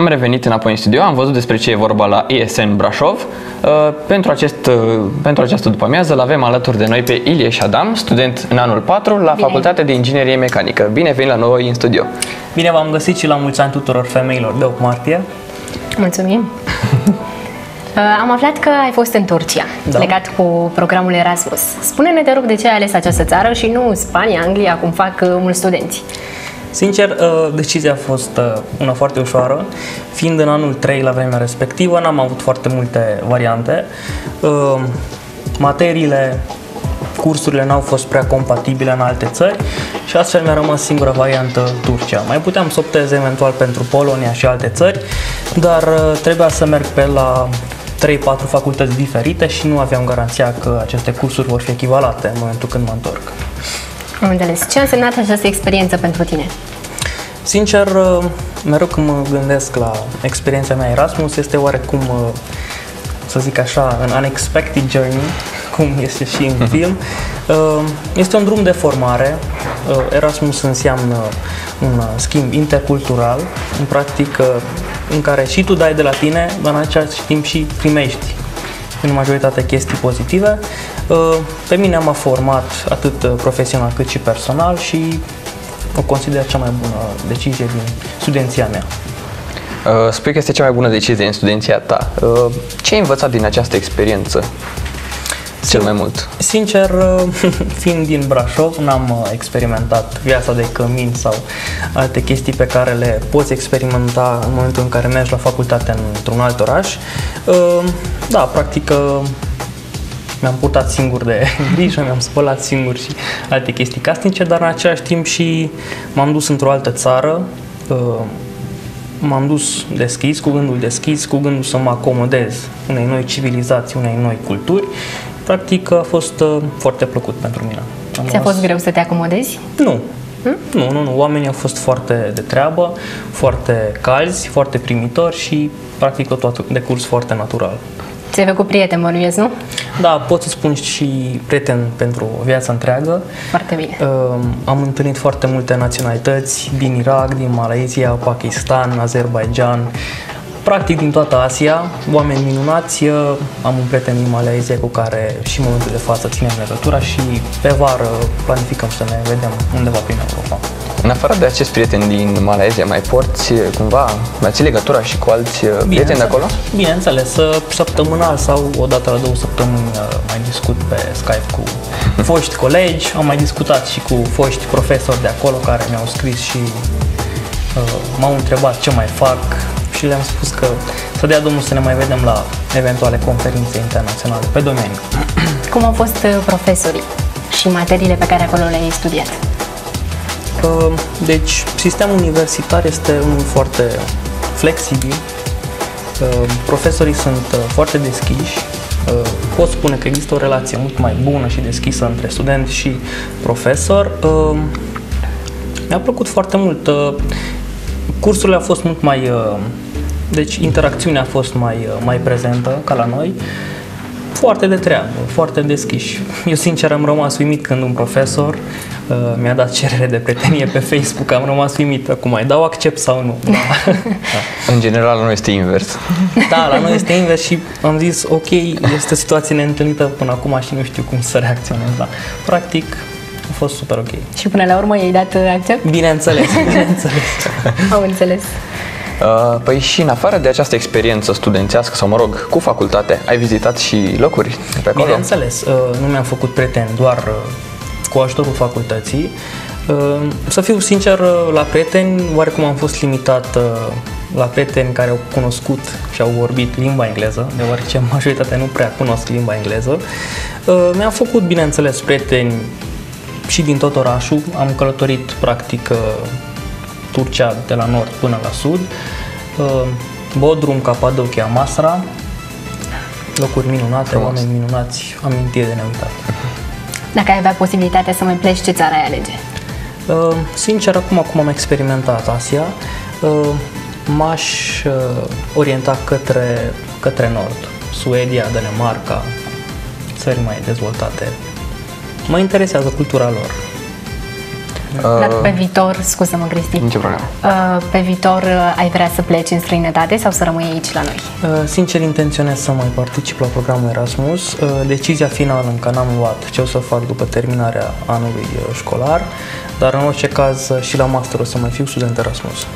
Am revenit înapoi în studio, am văzut despre ce e vorba la ISN Brașov. Uh, pentru, acest, uh, pentru această după-amiază îl avem alături de noi pe Ilie Șadam, student în anul 4 la Bine. Facultatea de Inginerie Mecanică. Bine venit la noi în studio! Bine v-am găsit și la mulți ani tuturor femeilor de 8 martie. Mulțumim! Uh, Am aflat că ai fost în Turcia, Da. legat cu programul Erasmus. Spune-ne, te rog, de ce ai ales această țară și nu Spania, Anglia, cum fac uh, mulți studenți? Sincer, uh, decizia a fost uh, una foarte ușoară. Fiind în anul 3 la vremea respectivă, n-am avut foarte multe variante. Uh, Materiile, cursurile n-au fost prea compatibile în alte țări și astfel mi-a rămas singura variantă Turcia. Mai puteam să optez eventual pentru Polonia și alte țări, dar uh, trebuia să merg pe la 3-4 facultăți diferite și nu aveam garanția că aceste cursuri vor fi echivalate în momentul când mă întorc. Am înțeles. Ce a însemnat această experiență pentru tine? Sincer, uh, mereu când mă gândesc la experiența mea Erasmus, este oarecum, uh, să zic așa, un unexpected journey, cum este și în film. Uh, Este un drum de formare. Uh, Erasmus înseamnă un uh, schimb intercultural, în practic, în care și tu dai de la tine, dar în același timp și primești în majoritate chestii pozitive. Uh, Pe mine m-a format atât uh, profesional cât și personal și o consider cea mai bună decizie din studenția mea. Uh, Spui că este cea mai bună decizie în studenția ta. Uh, Ce ai învățat din această experiență cel mai mult? Sincer, uh, fiind din Brașov, n-am uh, experimentat viața de cămin sau alte chestii pe care le poți experimenta în momentul în care mergi la facultate într-un alt oraș. Uh, Da, practic uh, mi-am purtat singur de grijă, mi-am spălat singur și alte chestii casnice, dar în același timp și m-am dus într-o altă țară, uh, m-am dus deschis, cu gândul deschis, cu gândul să mă acomodez unei noi civilizații, unei noi culturi. Practic a fost uh, foarte plăcut pentru mine. Am Ți-a rămas- fost greu să te acomodezi? Nu. Nu, nu, nu. Oamenii au fost foarte de treabă, foarte calzi, foarte primitori și practic tot a decurs foarte natural. Ți-ai făcut prieteni, bănuiesc, nu? Da, pot să spun și prieten pentru o viață întreagă. Foarte bine. Uh, Am întâlnit foarte multe naționalități din Irak, din Malaysia, Pakistan, Azerbaijan, practic din toată Asia, oameni minunați. Uh, Am un prieten din Malaysia cu care și în momentul de față ținem legătura și pe vară planificăm să ne vedem undeva prin Europa. În afară de acest prieten din Malaysia, mai porți uh, cumva, mai ții legătura și cu alți uh, prieteni de Bineînțeles. acolo? Bineînțeles, uh, săptămânal sau o dată la două săptămâni uh, mai discut pe Skype cu foști colegi, am mai discutat și cu foști profesori de acolo care mi-au scris și uh, m-au întrebat ce mai fac și le-am spus că să dea Domnul să ne mai vedem la eventuale conferințe internaționale pe domeniu. Cum au fost uh, profesorii și materiile pe care acolo le-ai studiat? Uh, Deci, sistemul universitar este unul foarte flexibil. Uh, Profesorii sunt uh, foarte deschiși. Uh, Pot spune că există o relație mult mai bună și deschisă între student și profesor. Uh, Mi-a plăcut foarte mult. Uh, Cursurile au fost mult mai... uh, Deci, interacțiunea a fost mai, uh, mai prezentă ca la noi. Foarte de treabă, foarte deschiși. Eu sincer am rămas uimit când un profesor uh, mi-a dat cerere de prietenie pe Facebook, am rămas uimit acum, mai dau accept sau nu? Da. În general, nu este invers. da, la noi este invers și am zis, ok, este o situație neîntâlnită până acum și nu știu cum să reacționez, da. Practic, a fost super ok. Și până la urmă i-ai dat uh, accept? Bineînțeles, bineînțeles. Am înțeles. Uh, Păi și în afară de această experiență studențească, sau mă rog, cu facultate, ai vizitat și locuri pe acolo? Bineînțeles, uh, nu mi-am făcut prieteni doar uh, cu ajutorul facultății. Uh, Să fiu sincer, uh, la prieteni, oarecum am fost limitat uh, la prieteni care au cunoscut și au vorbit limba engleză, deoarece majoritatea nu prea cunosc limba engleză. Uh, Mi-am făcut, bineînțeles, prieteni și din tot orașul. Am călătorit, practic, uh, Turcia de la nord până la sud. Uh, Bodrum, Capadocia, Masra, locuri minunate, Frumos. oameni minunați, amintiri de neuitat. Dacă ai avea posibilitatea să mai pleci, ce țară ai alege? Uh, Sincer, acum, acum am experimentat Asia, uh, m-aș uh, orienta către, către nord. Suedia, Danemarca, țări mai dezvoltate. Mă interesează cultura lor. Dar pe viitor, scuză-mă Cristi, Nicio problemă. uh, pe viitor uh, ai vrea să pleci în străinătate sau să rămâi aici la noi? Uh, Sincer, intenționez să mai particip la programul Erasmus. Uh, Decizia finală încă n-am luat ce o să fac după terminarea anului uh, școlar, dar în orice caz uh, și la master o să mai fiu student Erasmus.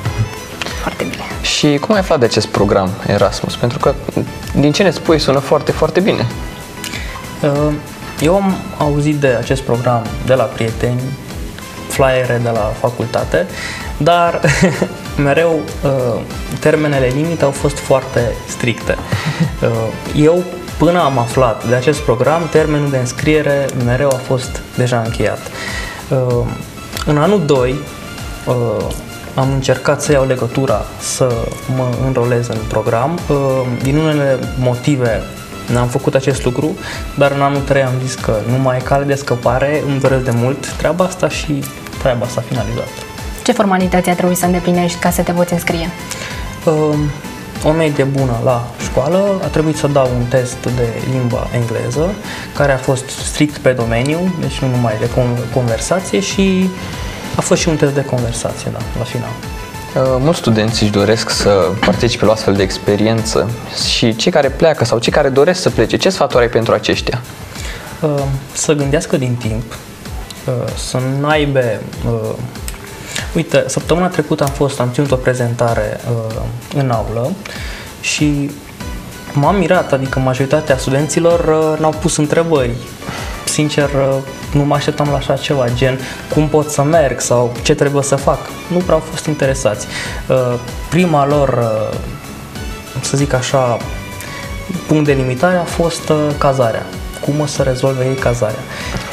Foarte bine. Și cum ai aflat de acest program Erasmus? Pentru că din ce ne spui sună foarte, foarte bine. Uh, Eu am auzit de acest program de la prieteni, flyere de la facultate, dar mereu uh, termenele limite au fost foarte stricte. Uh, Eu, până am aflat de acest program, termenul de înscriere mereu a fost deja încheiat. Uh, În anul 2 uh, am încercat să iau legătura să mă înrolez în program. Uh, Din unele motive N-am făcut acest lucru, dar în anul 3 am zis că nu mai e cale de scăpare, îmi doresc de mult treaba asta și treaba s-a finalizat. Ce formalități a trebuit să îndeplinești ca să te poți înscrie? Um, O medie bună la școală, a trebuit să dau un test de limba engleză, care a fost strict pe domeniu, deci nu numai de con- conversație și a fost și un test de conversație, da, la final. Uh, Mulți studenți își doresc să participe la o astfel de experiență și cei care pleacă sau cei care doresc să plece, ce sfaturi ai pentru aceștia? Uh, să gândească din timp, uh, să nu aibă... uh, Uite, săptămâna trecută am fost, am ținut o prezentare uh, în aulă și m-am mirat, adică majoritatea studenților uh, n-au pus întrebări. Sincer, uh, nu mă așteptam la așa ceva, gen cum pot să merg sau ce trebuie să fac. Nu prea au fost interesați. Uh, Prima lor, uh, să zic așa, punct de limitare a fost uh, cazarea. Cum o să rezolve ei cazarea.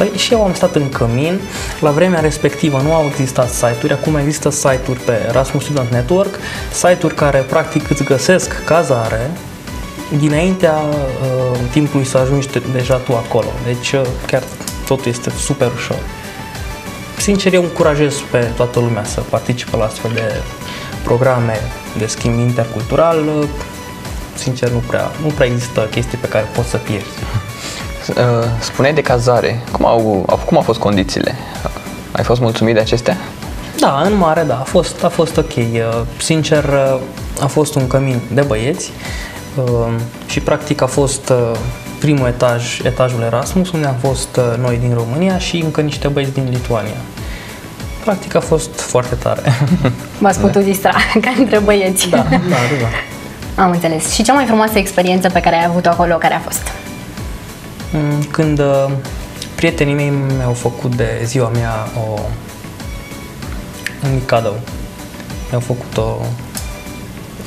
Păi și eu am stat în cămin, la vremea respectivă nu au existat site-uri, acum există site-uri pe Erasmus Student Network, site-uri care practic îți găsesc cazare dinaintea uh, timpului să ajungi te- deja tu acolo. Deci uh, chiar totul este super ușor. Sincer, eu încurajez pe toată lumea să participe la astfel de programe de schimb intercultural. Uh, Sincer, nu prea, nu prea există chestii pe care poți să pierzi. Uh, Spuneai de cazare. Cum au, au- cum au fost condițiile? Ai fost mulțumit de acestea? Da, în mare, da, a fost, a fost ok. Uh, Sincer, uh, a fost un cămin de băieți uh, și practic a fost uh, primul etaj, etajul Erasmus, unde am fost uh, noi din România și încă niște băieți din Lituania. Practic a fost foarte tare. V-ați putut distra ca între băieți. da, da, da, da. Am înțeles. Și cea mai frumoasă experiență pe care ai avut-o acolo, care a fost? Mm, Când uh, prietenii mei mi-au făcut de ziua mea o, un mic cadou. Mi-au făcut o...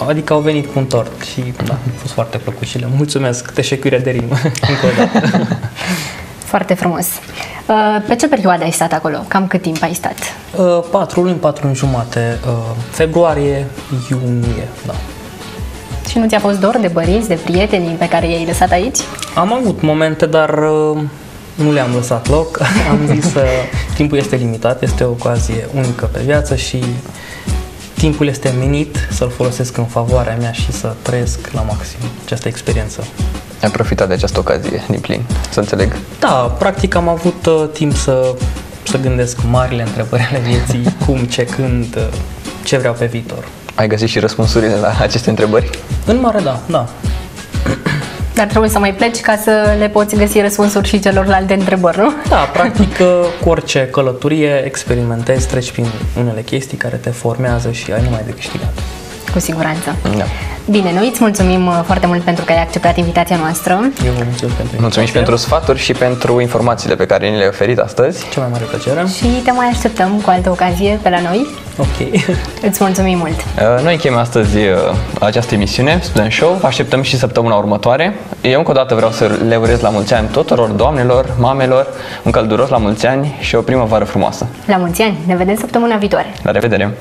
Adică au venit cu un tort și da, a fost foarte plăcut și le mulțumesc, teșecuire de rimă, încă o dată. Foarte frumos. Uh, Pe ce perioadă ai stat acolo? Cam cât timp ai stat? Uh, patru luni, patru luni jumate, uh, februarie, iunie, da. Și nu ți-a fost dor de părinți, de prietenii pe care i-ai lăsat aici? Am avut momente, dar uh, nu le-am lăsat loc. Am zis că timpul este limitat, este o ocazie unică pe viață și timpul este menit să-l folosesc în favoarea mea și să trăiesc la maxim această experiență. Ai profitat de această ocazie din plin, să înțeleg. Da, practic am avut uh, timp să, să gândesc marile întrebări ale vieții, cum, ce, când, uh, ce vreau pe viitor. Ai găsit și răspunsurile la aceste întrebări? În mare, da, da. Dar trebuie să mai pleci ca să le poți găsi răspunsuri și celorlalte întrebări, nu? Da, practic uh, cu orice călătorie experimentezi, treci prin unele chestii care te formează și ai numai de câștigat. Cu siguranță. Da. Bine, noi îți mulțumim uh, foarte mult pentru că ai acceptat invitația noastră. Eu vă mulțumesc pentru Mulțumim și invitație. pentru sfaturi și pentru informațiile pe care ni le-ai oferit astăzi. Cea mai mare plăcere. Și te mai așteptăm cu altă ocazie pe la noi. Ok. Îți mulțumim mult! Uh, Noi încheiem astăzi uh, această emisiune, Student Show. Vă așteptăm și săptămâna următoare. Eu încă o dată vreau să le urez la mulți ani tuturor doamnelor, mamelor, un călduros la mulți ani și o primăvară frumoasă. La mulți ani! Ne vedem săptămâna viitoare! La revedere!